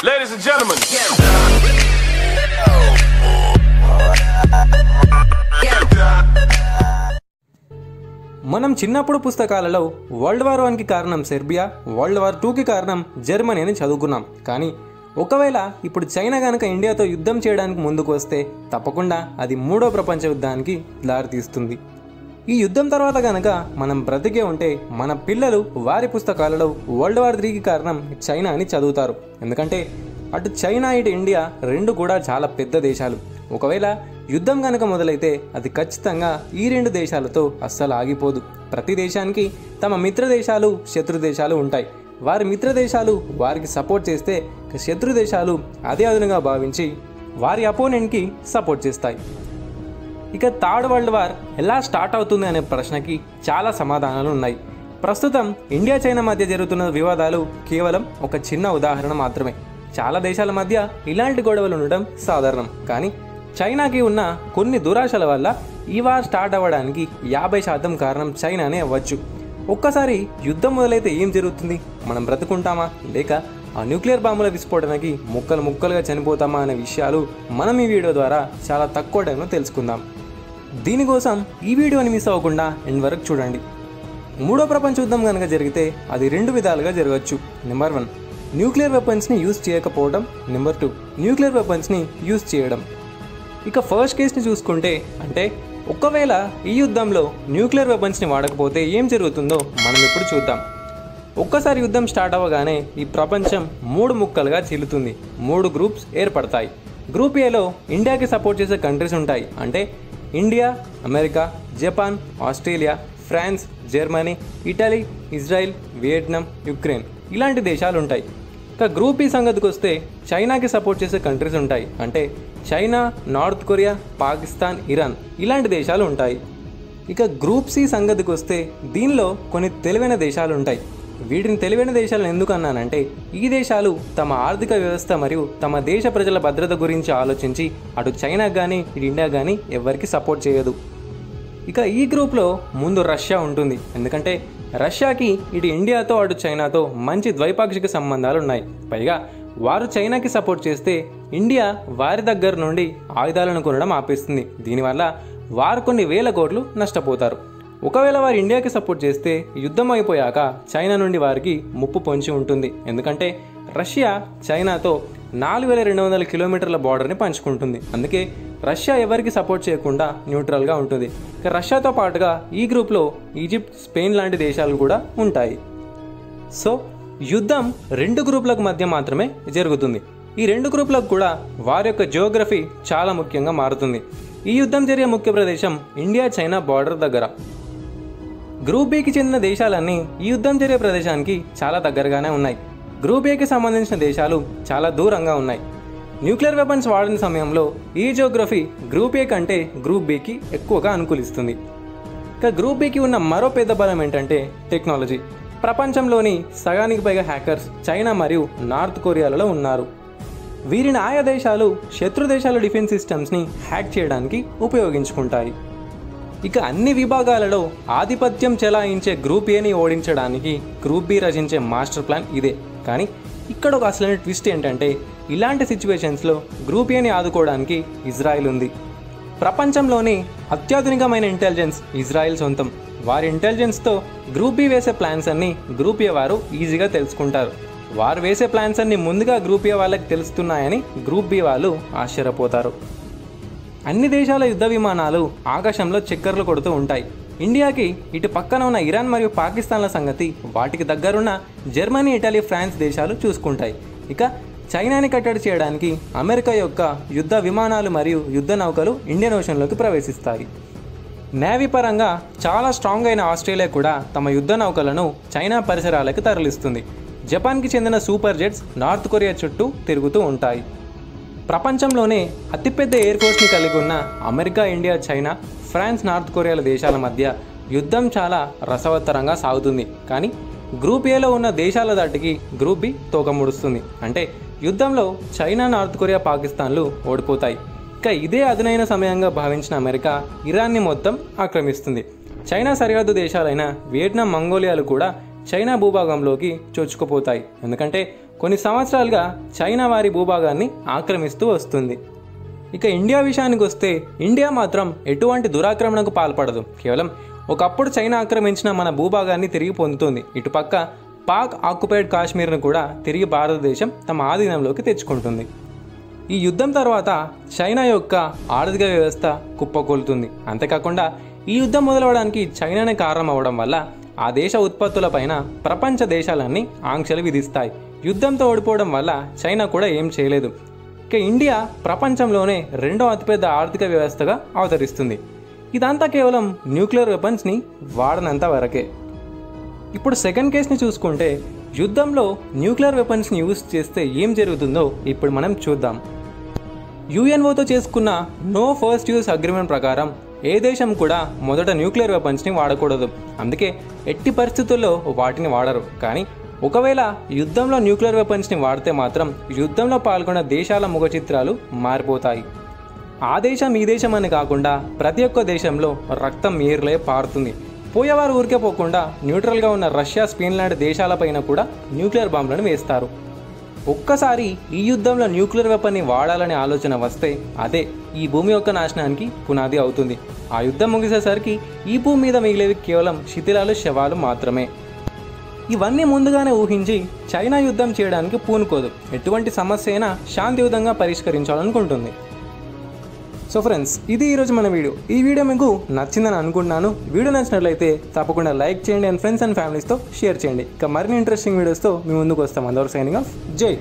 Ladies and gentlemen. మనం చిన్నప్పుడు పుస్తకాలలో వరల్డ్ వార్ వన్కి కారణం సెర్బియా వరల్డ్ వార్ టూకి కారణం జర్మనీ అని చదువుకున్నాం కానీ ఒకవేళ ఇప్పుడు చైనా కనుక ఇండియాతో యుద్ధం చేయడానికి ముందుకు వస్తే తప్పకుండా అది మూడో ప్రపంచ యుద్ధానికి దారితీస్తుంది ఈ యుద్ధం తర్వాత కనుక మనం బ్రతికే ఉంటే మన పిల్లలు వారి పుస్తకాలలో వరల్డ్ వార్ త్రీకి కారణం చైనా అని చదువుతారు. ఎందుకంటే అటు చైనా ఇటు ఇండియా రెండు కూడా చాలా పెద్ద దేశాలు. ఒకవేళ యుద్ధం కనుక మొదలైతే అది ఖచ్చితంగా ఈ రెండు దేశాలతో అస్సలు ఆగిపోదు. ప్రతి దేశానికి తమ మిత్ర దేశాలు శత్రు దేశాలు ఉంటాయి. వారి మిత్ర దేశాలు వారికి సపోర్ట్ చేస్తే శత్రు దేశాలు అదే అదునుగా భావించి వారి అపోనెంట్కి సపోర్ట్ చేస్తాయి. ఇక థర్డ్ వరల్డ్ వార్ ఎలా స్టార్ట్ అవుతుంది అనే ప్రశ్నకి చాలా సమాధానాలు ఉన్నాయి. ప్రస్తుతం ఇండియా చైనా మధ్య జరుగుతున్న వివాదాలు కేవలం ఒక చిన్న ఉదాహరణ మాత్రమే. చాలా దేశాల మధ్య ఇలాంటి గొడవలు ఉండడం సాధారణం. కానీ చైనాకి ఉన్న కొన్ని దురాశల వల్ల ఈ వార్ స్టార్ట్ అవ్వడానికి యాభై శాతం కారణం చైనానే అవ్వచ్చు. ఒక్కసారి యుద్ధం మొదలైతే ఏం జరుగుతుంది? మనం బ్రతుకుంటామా? లేక ఆ న్యూక్లియర్ బాంబుల విస్ఫోటనకి ముక్కలు ముక్కలుగా చనిపోతామా అనే విషయాలు మనం ఈ వీడియో ద్వారా చాలా తక్కువ టైంలో తెలుసుకుందాం. దీనికోసం ఈ వీడియోని మిస్ అవ్వకుండా ఎండ్ వరకు చూడండి. మూడో ప్రపంచ యుద్ధం కనుక జరిగితే అది రెండు విధాలుగా జరగచ్చు. నెంబర్ వన్ న్యూక్లియర్ వెపన్స్ని యూజ్ చేయకపోవడం. నెంబర్ టూ న్యూక్లియర్ వెపన్స్ని యూజ్ చేయడం. ఇక ఫస్ట్ కేస్ని చూసుకుంటే అంటే ఒకవేళ ఈ యుద్ధంలో న్యూక్లియర్ వెపన్స్ని వాడకపోతే ఏం జరుగుతుందో మనం ఇప్పుడు చూద్దాం. ఒక్కసారి యుద్ధం స్టార్ట్ అవ్వగానే ఈ ప్రపంచం మూడు ముక్కలుగా చీలుతుంది. మూడు గ్రూప్స్ ఏర్పడతాయి. గ్రూప్ ఏలో ఇండియాకి సపోర్ట్ చేసే కంట్రీస్ ఉంటాయి. అంటే India America Japan Australia France Germany Italy Israel Vietnam Ukraine ఇలాంటి దేశాలు ఉంటాయి ఇక గ్రూప్ ఈ సంగతికి వస్తే చైనాకి సపోర్ట్ చేసే కంట్రీస్ ఉంటాయి. అంటే China North Korea Pakistan Iran ఇలాంటి దేశాలు ఉంటాయి ఇక గ్రూప్ సి సంగతికి వస్తే దీనిలో కొన్ని తెలివైన దేశాలు ఉంటాయి వీటిని తెలివైన దేశాలను ఎందుకు అన్నానంటే ఈ దేశాలు తమ ఆర్థిక వ్యవస్థ మరియు తమ దేశ ప్రజల భద్రత గురించి ఆలోచించి అటు చైనా కానీ ఇటు ఇండియా కానీ ఎవరికి సపోర్ట్ చేయదు. ఇక ఈ గ్రూప్లో ముందు రష్యా ఉంటుంది. ఎందుకంటే రష్యాకి ఇటు ఇండియాతో అటు చైనాతో మంచి ద్వైపాక్షిక సంబంధాలు ఉన్నాయి. పైగా వారు చైనాకి సపోర్ట్ చేస్తే ఇండియా వారి దగ్గర నుండి ఆయుధాలను కొనడం ఆపేస్తుంది. దీనివల్ల వారు కొన్ని వేల కోట్లు నష్టపోతారు. ఒకవేళ వారు ఇండియాకి సపోర్ట్ చేస్తే యుద్ధం అయిపోయాక చైనా నుండి వారికి ముప్పు పొంచి ఉంటుంది. ఎందుకంటే రష్యా చైనాతో నాలుగు వేల రెండు వందల కిలోమీటర్ల బార్డర్ని పంచుకుంటుంది. అందుకే రష్యా ఎవరికి సపోర్ట్ చేయకుండా న్యూట్రల్గా ఉంటుంది. ఇక రష్యాతో పాటుగా ఈ గ్రూప్లో ఈజిప్ట్ స్పెయిన్ లాంటి దేశాలు కూడా ఉంటాయి. సో యుద్ధం రెండు గ్రూపులకు మధ్య మాత్రమే జరుగుతుంది. ఈ రెండు గ్రూపులకు కూడా వారి యొక్క జియోగ్రఫీ చాలా ముఖ్యంగా మారుతుంది. ఈ యుద్ధం జరిగే ముఖ్య ప్రదేశం ఇండియా చైనా బార్డర్ దగ్గర. గ్రూప్ బికి చెందిన దేశాలన్నీ ఈ యుద్ధం జరిగే ప్రదేశానికి చాలా దగ్గరగానే ఉన్నాయి. గ్రూప్ ఏకి సంబంధించిన దేశాలు చాలా దూరంగా ఉన్నాయి. న్యూక్లియర్ వెపన్స్ వాడిన సమయంలో ఈ జియోగ్రఫీ గ్రూప్ ఏ కంటే గ్రూప్ బికి ఎక్కువగా అనుకూలిస్తుంది. ఇక గ్రూప్ బికి ఉన్న మరో పెద్ద బలం ఏంటంటే టెక్నాలజీ. ప్రపంచంలోని సగానికి పైగా హ్యాకర్స్ చైనా మరియు నార్త్ కొరియాలలో ఉన్నారు. వీరిని ఆయా దేశాలు శత్రు దేశాల డిఫెన్స్ సిస్టమ్స్ని హ్యాక్ చేయడానికి ఉపయోగించుకుంటాయి. ఇక అన్ని విభాగాలలో ఆధిపత్యం చెలాయించే గ్రూప్ ఏని ఓడించడానికి గ్రూప్ బి రచించే మాస్టర్ ప్లాన్ ఇదే. కానీ ఇక్కడ ఒక అసలైన ట్విస్ట్ ఏంటంటే ఇలాంటి సిచ్యువేషన్స్లో గ్రూప్ ఏని ఆదుకోవడానికి ఇజ్రాయెల్ ఉంది. ప్రపంచంలోని అత్యాధునికమైన ఇంటెలిజెన్స్ ఇజ్రాయెల్ సొంతం. వారి ఇంటెలిజెన్స్తో గ్రూప్ బి వేసే ప్లాన్స్ అన్ని గ్రూప్ ఏ వారు ఈజీగా తెలుసుకుంటారు. వారు వేసే ప్లాన్స్ అన్ని ముందుగా గ్రూప్ ఏ వాళ్ళకి తెలుస్తున్నాయని గ్రూప్ బి వాళ్ళు ఆశ్చర్యపోతారు. అన్ని దేశాల యుద్ధ విమానాలు ఆకాశంలో చక్కర్లు కొడుతూ ఉంటాయి. ఇండియాకి ఇటు పక్కన ఉన్న ఇరాన్ మరియు పాకిస్తాన్ల సంగతి వాటికి దగ్గరున్న జర్మనీ ఇటలీ ఫ్రాన్స్ దేశాలు చూసుకుంటాయి. ఇక చైనాని కట్టడి చేయడానికి అమెరికా యొక్క యుద్ధ విమానాలు మరియు యుద్ధ నౌకలు ఇండియన్ ఓషన్లోకి ప్రవేశిస్తాయి. నేవీ పరంగా చాలా స్ట్రాంగ్ అయిన ఆస్ట్రేలియా కూడా తమ యుద్ధ నౌకలను చైనా పరిసరాలకు తరలిస్తుంది. జపాన్కి చెందిన సూపర్ జెట్స్ నార్త్ కొరియా చుట్టూ తిరుగుతూ ఉంటాయి. ప్రపంచంలోనే అతిపెద్ద ఎయిర్ ఫోర్స్ని కలిగి ఉన్న America India China France North కొరియాల దేశాల మధ్య యుద్ధం చాలా రసవత్తరంగా సాగుతుంది. కానీ గ్రూప్ ఏలో ఉన్న దేశాల దాటికి గ్రూప్ బి తోకముడుస్తుంది అంటే యుద్ధంలో చైనా నార్త్ కొరియా పాకిస్తాన్లు ఓడిపోతాయి. ఇక ఇదే అదునైన సమయంగా భావించిన అమెరికా ఇరాన్ని మొత్తం ఆక్రమిస్తుంది. చైనా సరిహద్దు దేశాలైన వియట్నాం మంగోలియాలు కూడా చైనా భూభాగంలోకి చొచ్చుకుపోతాయి. ఎందుకంటే కొన్ని సంవత్సరాలుగా చైనా వారి భూభాగాన్ని ఆక్రమిస్తూ వస్తుంది. ఇక ఇండియా విషయానికి వస్తే ఇండియా మాత్రం ఎటువంటి దురాక్రమణకు పాల్పడదు. కేవలం ఒకప్పుడు చైనా ఆక్రమించిన మన భూభాగాన్ని తిరిగి పొందుతుంది. ఇటుపక్క పాక్ ఆక్యుపైడ్ కాశ్మీర్ను కూడా తిరిగి భారతదేశం తమ ఆధీనంలోకి తెచ్చుకుంటుంది. ఈ యుద్ధం తర్వాత చైనా యొక్క ఆర్థిక వ్యవస్థ కుప్పకూలుతుంది. అంతేకాకుండా ఈ యుద్ధం మొదలవడానికి చైనానే కారణం అవడం వల్ల ఆ దేశ ఉత్పత్తులపైన ప్రపంచ దేశాలన్నీ ఆంక్షలు విధిస్తాయి. యుద్ధంతో ఓడిపోవడం వల్ల చైనా కూడా ఏం చేయలేదు. ఇక ఇండియా ప్రపంచంలోనే రెండో అతిపెద్ద ఆర్థిక వ్యవస్థగా అవతరిస్తుంది. ఇదంతా కేవలం న్యూక్లియర్ వెపన్స్ని వాడనంత వరకే. ఇప్పుడు సెకండ్ కేస్ని చూసుకుంటే యుద్ధంలో న్యూక్లియర్ వెపన్స్ని యూజ్ చేస్తే ఏం జరుగుతుందో ఇప్పుడు మనం చూద్దాం. యుఎన్ఓతో చేసుకున్న నో ఫస్ట్ యూస్ అగ్రిమెంట్ ప్రకారం ఏ దేశం కూడా మొదట న్యూక్లియర్ వెపన్స్ని వాడకూడదు. అందుకే ఎట్టి పరిస్థితుల్లో వాటిని వాడరు. కానీ ఒకవేళ యుద్ధంలో న్యూక్లియర్ వెపన్స్ని వాడితే మాత్రం యుద్ధంలో పాల్గొన్న దేశాల ముఖ చిత్రాలు మారిపోతాయి. ఆ దేశం ఈ దేశం అని కాకుండా ప్రతి ఒక్క దేశంలో రక్తం ఏర్లే పారుతుంది. పోయేవారు ఊరికే పోకుండా న్యూట్రల్గా ఉన్న రష్యా స్పెయిన్ లాంటి దేశాలపైన కూడా న్యూక్లియర్ బాంబులను వేస్తారు. ఒక్కసారి ఈ యుద్ధంలో న్యూక్లియర్ వెపన్ని వాడాలనే ఆలోచన వస్తే అదే ఈ భూమి యొక్క నాశనానికి పునాది అవుతుంది. ఆ యుద్ధం ముగిసేసరికి ఈ భూమి మీద మిగిలేవి కేవలం శిథిలాలు శవాలు మాత్రమే. ఇవన్నీ ముందుగానే ఊహించి చైనా యుద్ధం చేయడానికి పూనుకోదు. ఎటువంటి సమస్య అయినా శాంతియుతంగా పరిష్కరించాలనుకుంటుంది. సో ఫ్రెండ్స్ ఇది ఈరోజు మన వీడియో. ఈ వీడియో మీకు నచ్చిందని అనుకుంటున్నాను. వీడియో నచ్చినట్లయితే తప్పకుండా లైక్ చేయండి అండ్ ఫ్రెండ్స్ అండ్ ఫ్యామిలీస్తో షేర్ చేయండి. ఇక మరిన్ని ఇంట్రెస్టింగ్ వీడియోస్తో మీ ముందుకు వస్తాం. అందరూ సైనింగ్ ఆఫ్ జై